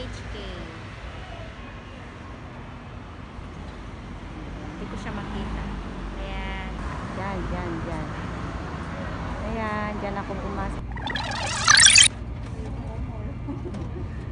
HK. Hindi ko siya makita. Ayan. Diyan, diyan, diyan. Ayan, diyan ako pumasok.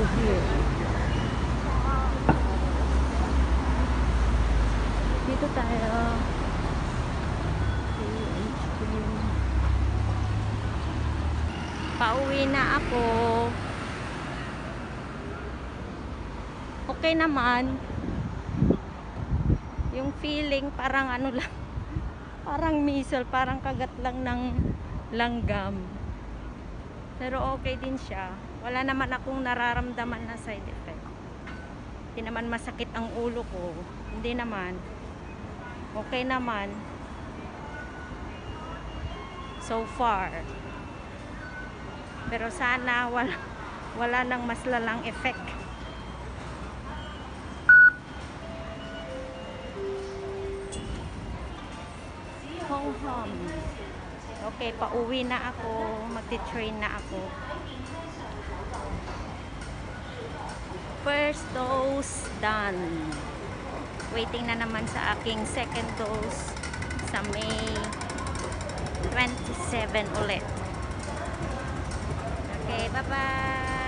go here. Dito tayo. Pauwi na ako. Okay naman. Yung feeling parang ano lang parang missile, parang kagat lang ng langgam. Pero okay din siya. Wala naman akong nararamdaman na side effect. Hindi naman masakit ang ulo ko. Hindi naman. Okay naman. So far. Pero sana wala, wala nang mas lalang effect. Hong Hong. Okay, pauwi na ako. Magti-train na ako. First dose done. Waiting na naman sa aking second dose sa May 27 ulit. Okay, bye-bye.